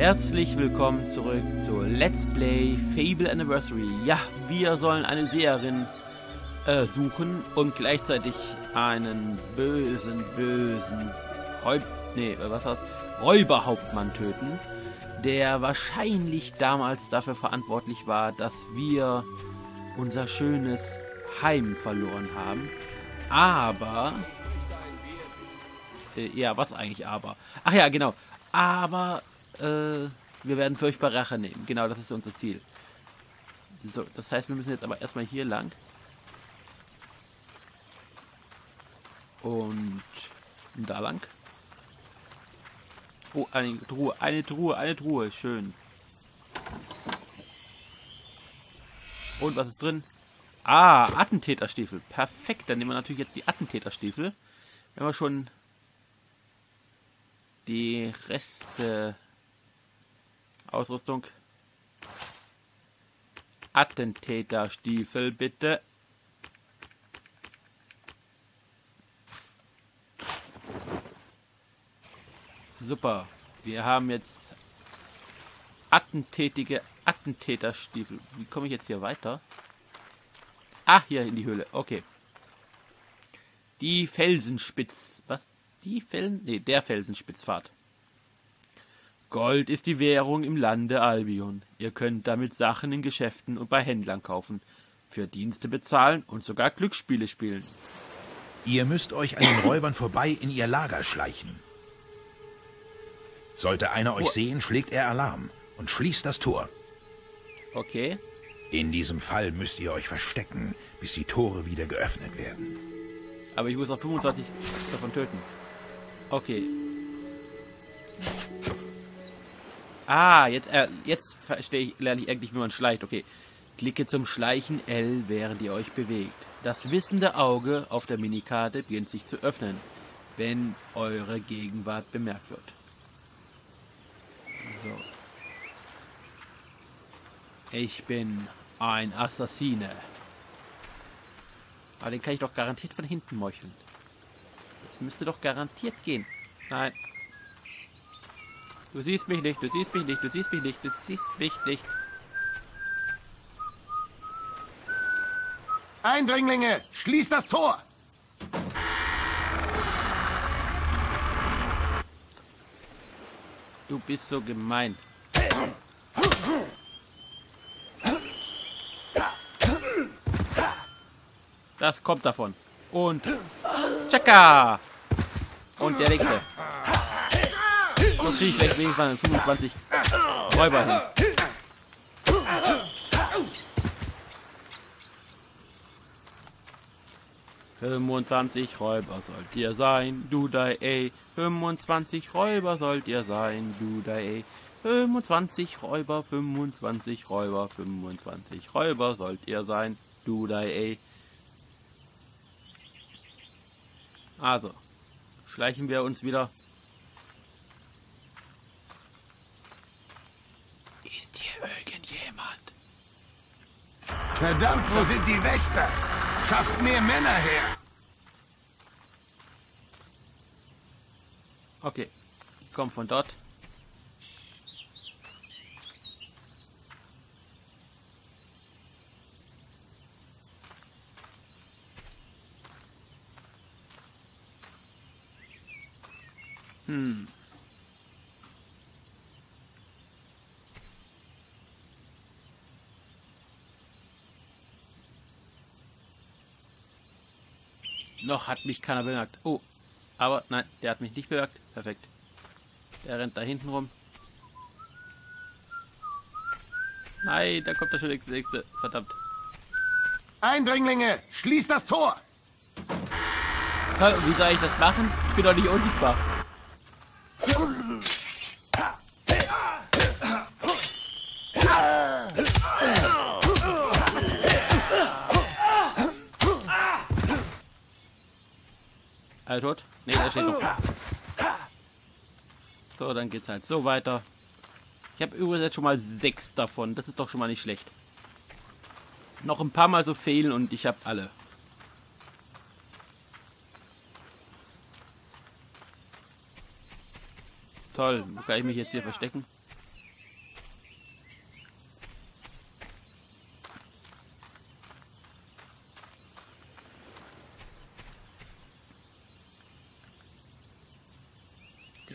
Herzlich willkommen zurück zu Let's Play Fable Anniversary. Ja, wir sollen eine Seherin äh, suchen und gleichzeitig einen bösen, bösen Räub nee, was war's? Räuberhauptmann töten, der wahrscheinlich damals dafür verantwortlich war, dass wir unser schönes Heim verloren haben. Aber äh, ja, was eigentlich aber? Ach ja, genau. Aber äh, wir werden furchtbar Rache nehmen. Genau, das ist unser Ziel. So, das heißt, wir müssen jetzt aber erstmal hier lang. Und da lang. Oh, eine Truhe, eine Truhe, eine Truhe. Schön. Und was ist drin? Ah, Attentäterstiefel. Perfekt, dann nehmen wir natürlich jetzt die Attentäterstiefel. Wenn wir schon die Reste Ausrüstung. Attentäterstiefel bitte. Super. Wir haben jetzt attentätige Attentäterstiefel. Wie komme ich jetzt hier weiter? Ah, hier in die Höhle. Okay. Die Felsenspitz. Was? Die Felsen? Ne, der Felsenspitzfahrt. Gold ist die Währung im Lande Albion. Ihr könnt damit Sachen in Geschäften und bei Händlern kaufen, für Dienste bezahlen und sogar Glücksspiele spielen. Ihr müsst euch an den Räubern vorbei in ihr Lager schleichen. Sollte einer euch sehen, schlägt er Alarm und schließt das Tor. Okay. In diesem Fall müsst ihr euch verstecken, bis die Tore wieder geöffnet werden. Aber ich muss auch 25 davon töten. Okay. Ah, jetzt, äh, jetzt verstehe ich, lerne ich eigentlich, wie man schleicht. Okay. Klicke zum Schleichen L, während ihr euch bewegt. Das wissende Auge auf der Minikarte beginnt sich zu öffnen, wenn eure Gegenwart bemerkt wird. So. Ich bin ein Assassine. Aber den kann ich doch garantiert von hinten meucheln. Das müsste doch garantiert gehen. Nein. Du siehst mich nicht, du siehst mich nicht, du siehst mich nicht, du siehst mich nicht. Eindringlinge, schließt das Tor! Du bist so gemein. Das kommt davon. Und Chaka! Und der nächste. Kriege ich vielleicht wenigstens mal 25 Räuber hin. Fünfundzwanzig Räuber sollt ihr sein, du da ey. 25 Räuber sollt ihr sein, du da ey. 25 Räuber, 25 Räuber, 25 Räuber sollt ihr sein, du da ey. Also, schleichen wir uns wieder Verdammt, wo sind die Wächter? Schafft mehr Männer her! Okay, ich komme von dort. Hm. Noch hat mich keiner bemerkt. Oh, aber nein, der hat mich nicht bemerkt. Perfekt. Der rennt da hinten rum. Nein, da kommt der schon nächste. Verdammt. Eindringlinge, schließt das Tor! Wie soll ich das machen? Ich bin doch nicht unsichtbar. Alle tot? Ne, der steht noch. So, dann geht's halt so weiter. Ich habe übrigens jetzt schon mal sechs davon. Das ist doch schon mal nicht schlecht. Noch ein paar Mal so fehlen und ich habe alle. Toll. Kann ich mich jetzt hier verstecken?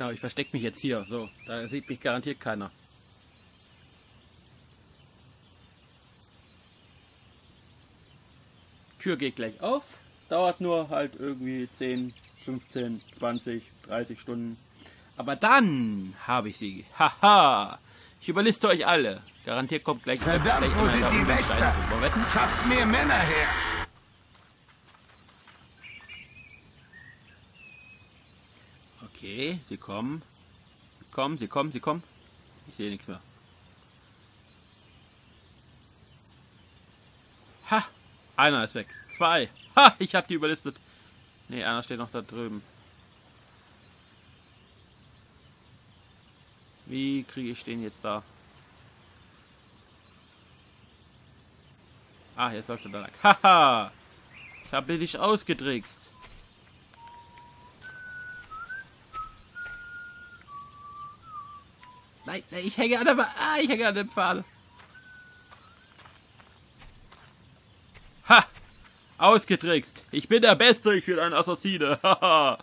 Genau, ich verstecke mich jetzt hier. So, da sieht mich garantiert keiner. Tür geht gleich auf. Dauert nur halt irgendwie 10, 15, 20, 30 Stunden. Aber dann habe ich sie. Haha. Ich überliste euch alle. Garantiert kommt gleich Verdammt, gleich wo sind die Wächter? Schafft mehr Männer her! Okay, sie kommen. Sie kommen, sie kommen, sie kommen. Ich sehe nichts mehr. Ha! Einer ist weg. Zwei. Ha! Ich habe die überlistet. Nee, einer steht noch da drüben. Wie kriege ich den jetzt da? Ah, jetzt läuft er da lang. Haha! Ich habe dich ausgetrickst. Nein, nein, ich hänge an der, ah, ich hänge an dem Pfahl. Ha! Ausgetrickst. Ich bin der Beste, ich bin ein Assassine. Haha.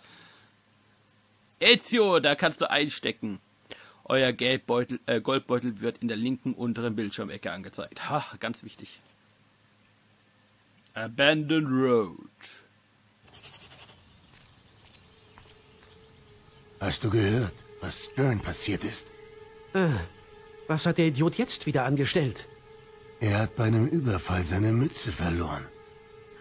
Ezio, da kannst du einstecken. Euer Geldbeutel, äh, Goldbeutel wird in der linken unteren Bildschirmecke angezeigt. Ha, ganz wichtig. Abandoned Road. Hast du gehört, was Stern passiert ist? Was hat der Idiot jetzt wieder angestellt? Er hat bei einem Überfall seine Mütze verloren.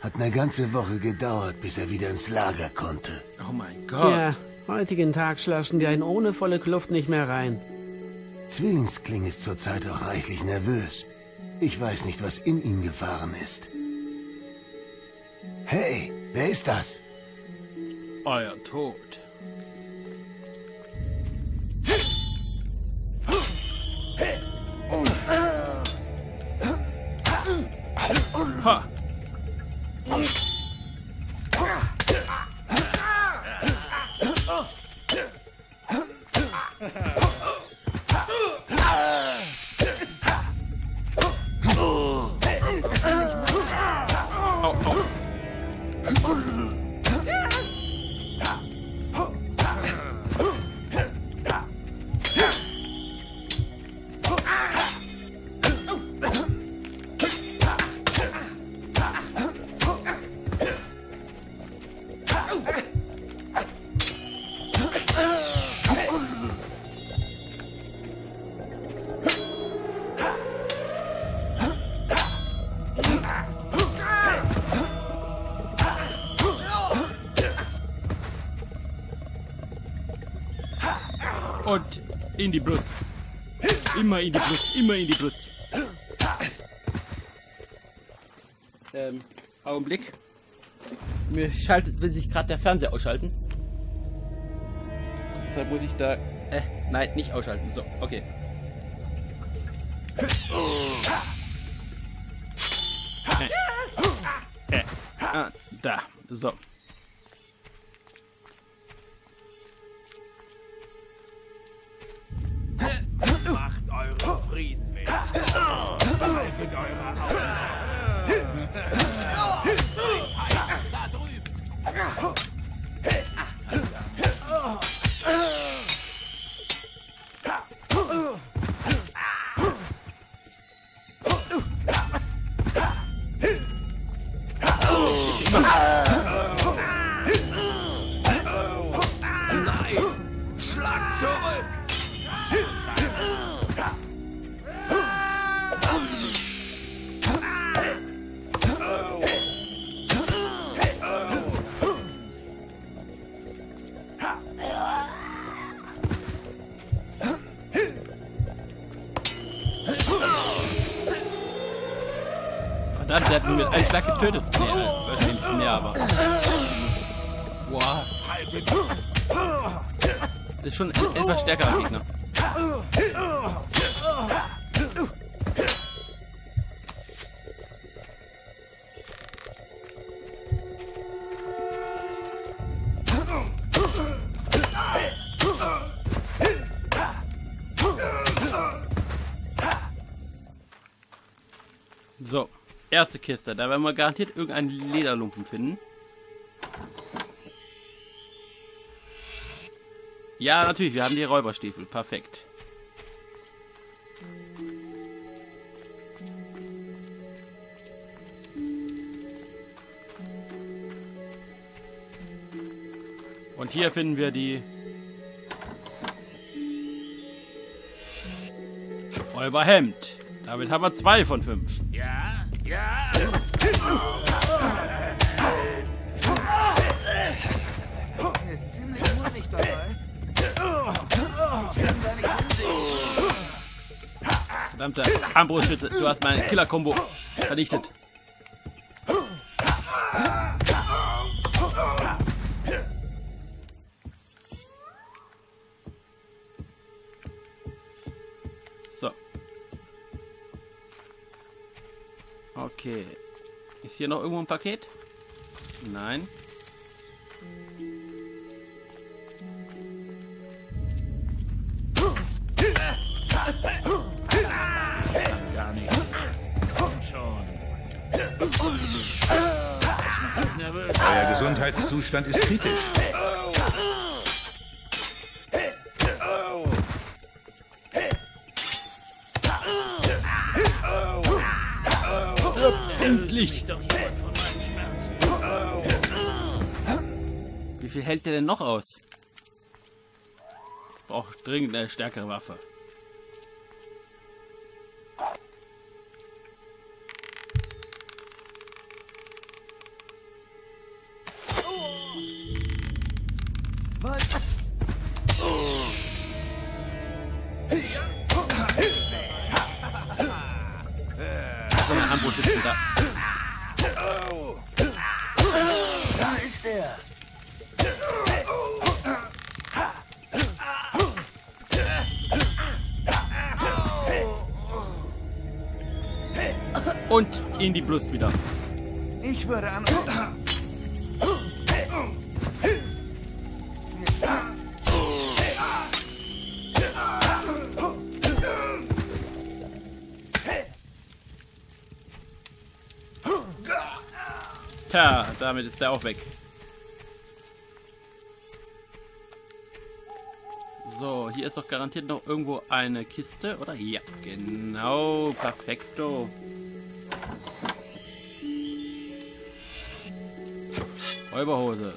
Hat eine ganze Woche gedauert, bis er wieder ins Lager konnte. Oh mein Gott. Ja, heutigen Tags lassen wir ihn ohne volle Kluft nicht mehr rein. Zwillingskling ist zurzeit auch reichlich nervös. Ich weiß nicht, was in ihm gefahren ist. Hey, wer ist das? Euer Tod. Ha! Und in die Brust. Immer in die Brust, immer in die Brust. Ähm, Augenblick. Mir schaltet, will sich gerade der Fernseher ausschalten. Deshalb muss ich da. Äh, nein, nicht ausschalten. So, okay. Äh, äh, ah, da, so. Euren Frieden mit. Behaltet eure Augen. Da drüben. Einem Schlag getötet. Nee, wahrscheinlich nicht mehr, aber. Boah, das ist schon etwas stärkerer Gegner. So, erste Kiste. Da werden wir garantiert irgendeinen Lederlumpen finden. Ja, natürlich, wir haben die Räuberstiefel. Perfekt. Und hier finden wir die Räuberhemd. Damit haben wir zwei von fünf. Ja. Ist ziemlich mutig dabei. Ich kann gar nicht hinsehen. Verdammter Armbrustschütze, du hast meine Killer-Kombo vernichtet. Hier noch irgendwo ein Paket? Nein. Gar nicht. Komm schon. Euer Gesundheitszustand ist kritisch. Endlich! Doch viel hält der denn noch aus? Ich brauche dringend eine stärkere Waffe. Ein Armbrustschützen da. Da ist er. Und in die Brust wieder. Ich würde an. Tja, damit ist der auch weg. So, hier ist doch garantiert noch irgendwo eine Kiste, oder? Ja, genau, perfekto. Räuberhose.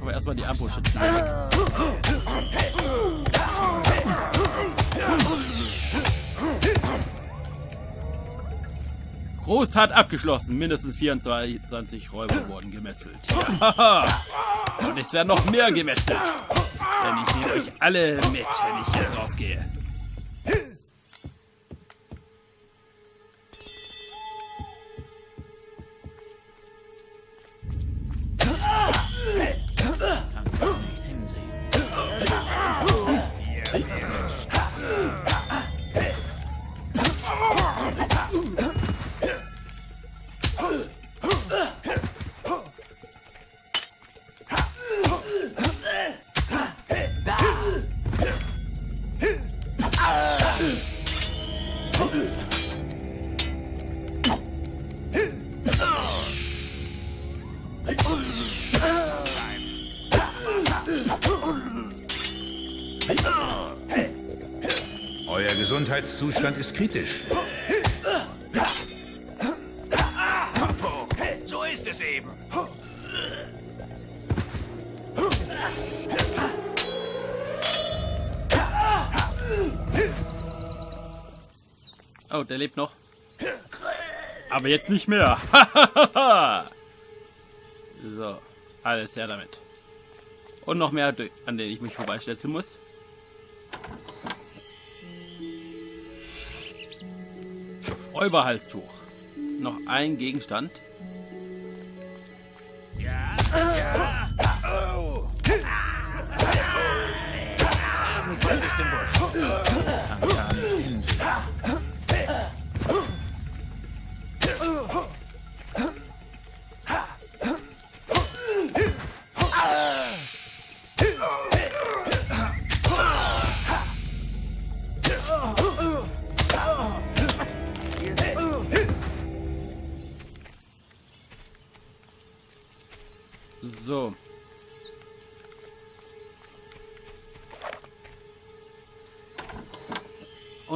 Aber erstmal die Armbrustschützen. Großtat abgeschlossen. Mindestens 24 Räuber wurden gemetzelt. Und es werden noch mehr gemetzelt. Denn ich nehme euch alle mit, wenn ich hier drauf gehe. Gesundheitszustand ist kritisch. So ist es eben. Oh, der lebt noch. Aber jetzt nicht mehr. so, alles her damit. Und noch mehr, an denen ich mich vorbeistelzen muss. Räuberhalstuch. Noch ein Gegenstand.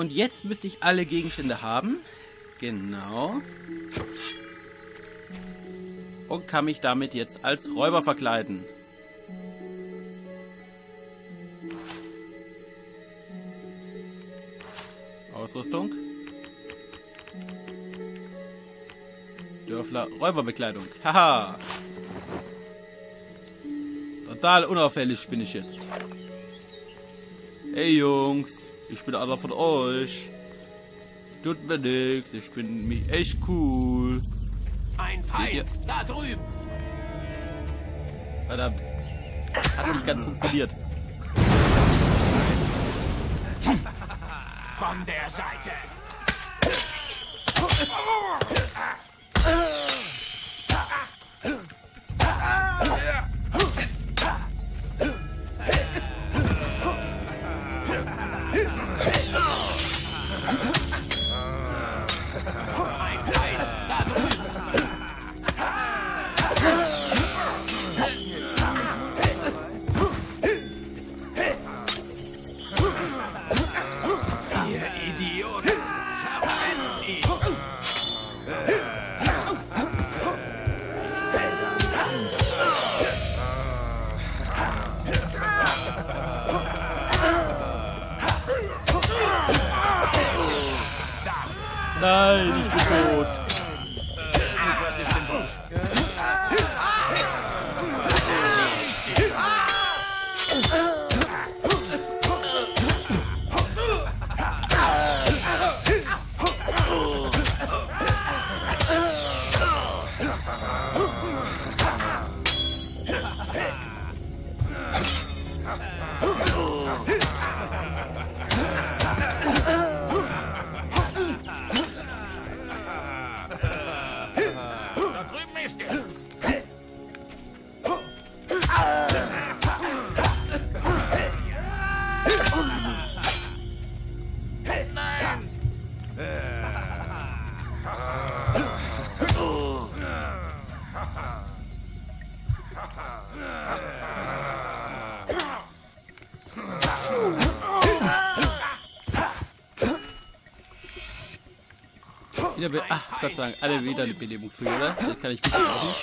Und jetzt müsste ich alle Gegenstände haben. Genau. Und kann mich damit jetzt als Räuber verkleiden. Ausrüstung. Dörfler Räuberbekleidung. Haha. Total unauffällig bin ich jetzt. Hey Jungs, ich bin einer von euch. Tut mir nichts, ich bin mich echt cool. Ein? Feind, da drüben. Verdammt. Hat nicht ganz funktioniert. Von der Seite. Nice. Be Ach, Gott sei Dank, alle wieder eine Belebung für, oder? Das kann ich gut brauchen.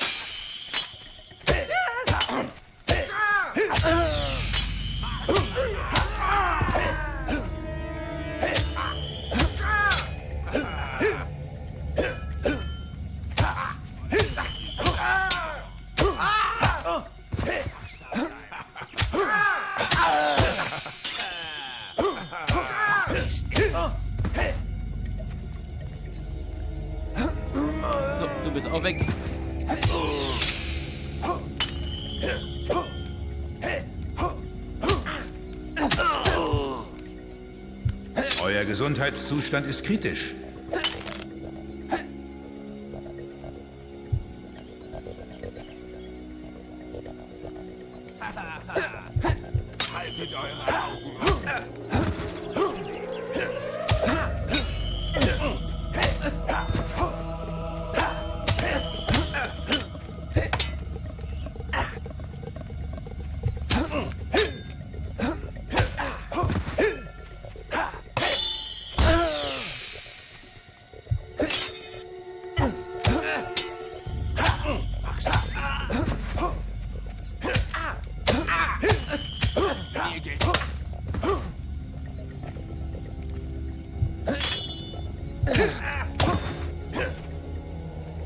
Euer Gesundheitszustand ist kritisch.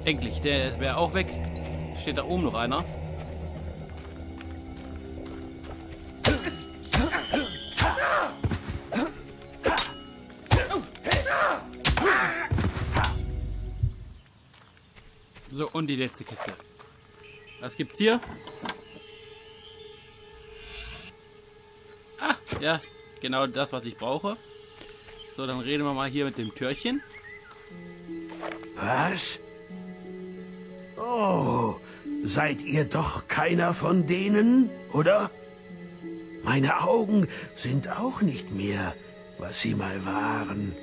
Endlich, der wäre auch weg. Steht da oben noch einer. So, und die letzte Kiste. Was gibt's hier? Ja, genau das, was ich brauche. So, dann reden wir mal hier mit dem Türchen. Was? Oh, seid ihr doch keiner von denen, oder? Meine Augen sind auch nicht mehr, was sie mal waren.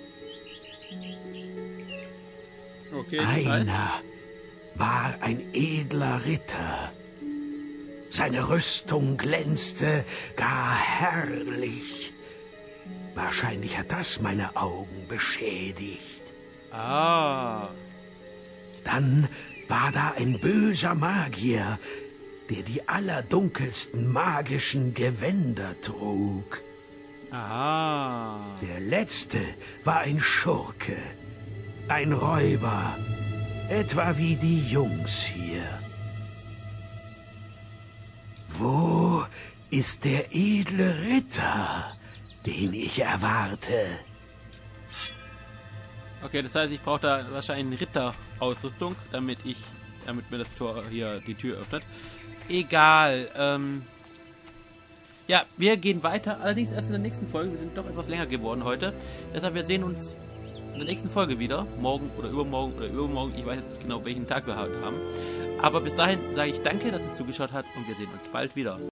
Okay, das heißt, Einer war ein edler Ritter. Seine Rüstung glänzte gar herrlich. Wahrscheinlich hat das meine Augen beschädigt. Ah. Dann war da ein böser Magier, der die allerdunkelsten magischen Gewänder trug. Ah. Der letzte war ein Schurke, ein Räuber, etwa wie die Jungs hier. Wo ist der edle Ritter, den ich erwarte? Okay, das heißt, ich brauche da wahrscheinlich Ritterausrüstung, damit ich, damit mir das Tor hier die Tür öffnet. Egal. Ähm ja, wir gehen weiter, allerdings erst in der nächsten Folge. Wir sind doch etwas länger geworden heute. Deshalb, wir sehen uns in der nächsten Folge wieder. Morgen oder übermorgen oder übermorgen. Ich weiß jetzt nicht genau, welchen Tag wir heute haben. Aber bis dahin sage ich danke, dass ihr zugeschaut habt und wir sehen uns bald wieder.